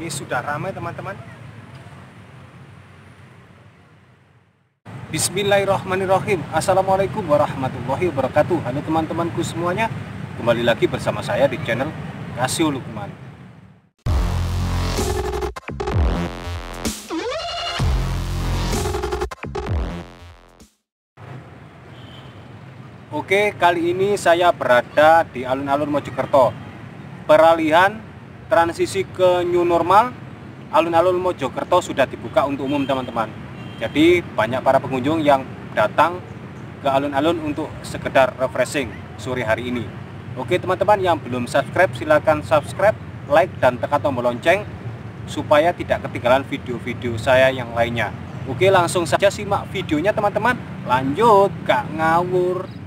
Ini sudah ramai teman-teman. Bismillahirrahmanirrahim. Assalamualaikum warahmatullahi wabarakatuh. Halo teman-temanku semuanya. Kembali lagi bersama saya di channel Kasio Lukman. Oke, kali ini saya berada di alun-alun Mojokerto. Peralihan transisi ke new normal, alun-alun Mojokerto sudah dibuka untuk umum teman-teman. Jadi banyak para pengunjung yang datang ke alun-alun untuk sekedar refreshing sore hari ini. Oke teman-teman yang belum subscribe silahkan subscribe, like dan tekan tombol lonceng supaya tidak ketinggalan video-video saya yang lainnya. Oke langsung saja simak videonya teman-teman. Lanjut, gak ngawur.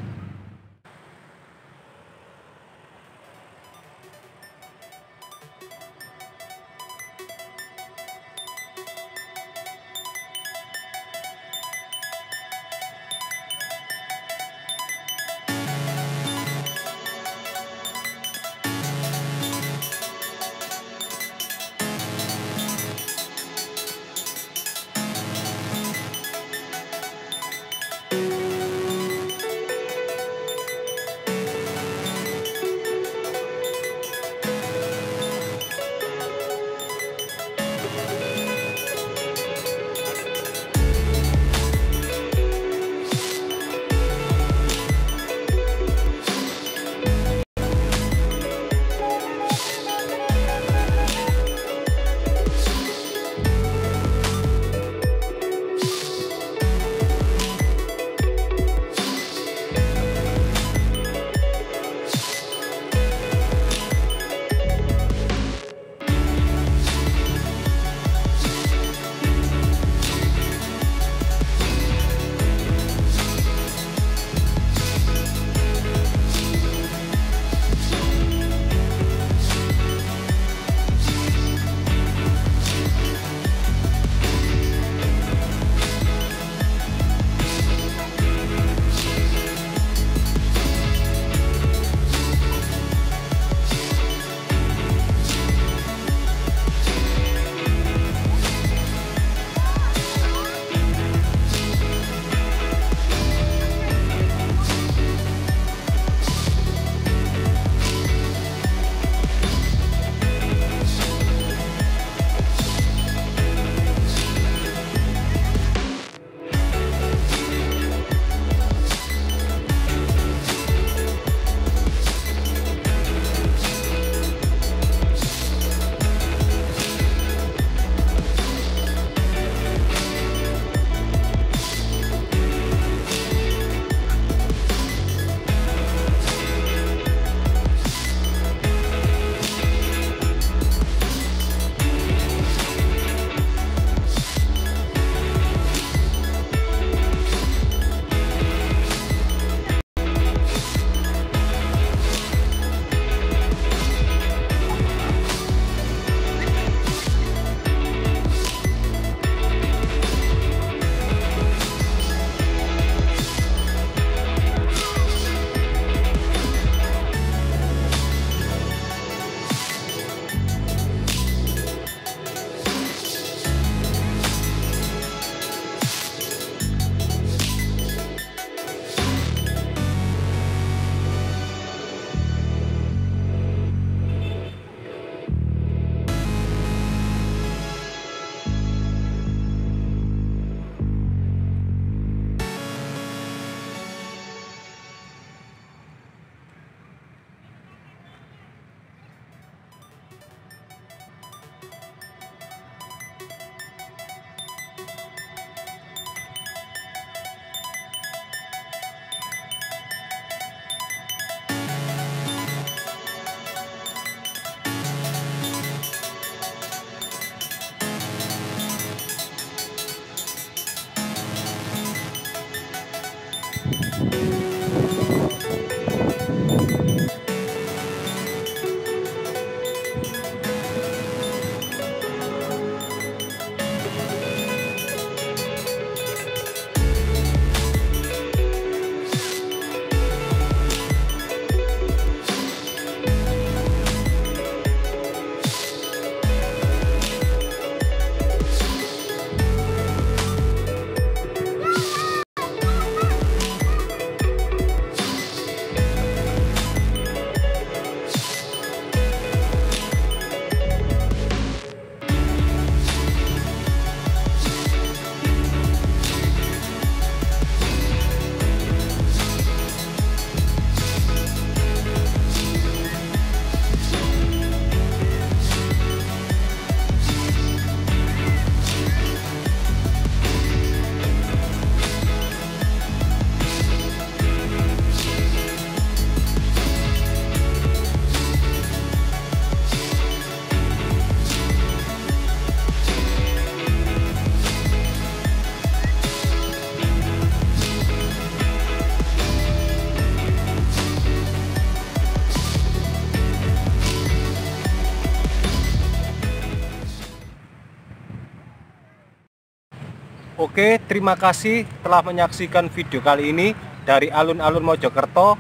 Oke, terima kasih telah menyaksikan video kali ini dari alun-alun Mojokerto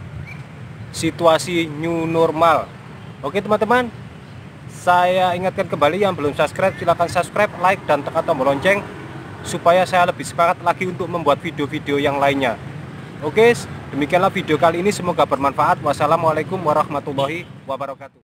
situasi new normal. Oke teman-teman, saya ingatkan kembali yang belum subscribe silahkan subscribe, like, dan tekan tombol lonceng supaya saya lebih semangat lagi untuk membuat video-video yang lainnya. Oke, demikianlah video kali ini semoga bermanfaat. Wassalamualaikum warahmatullahi wabarakatuh.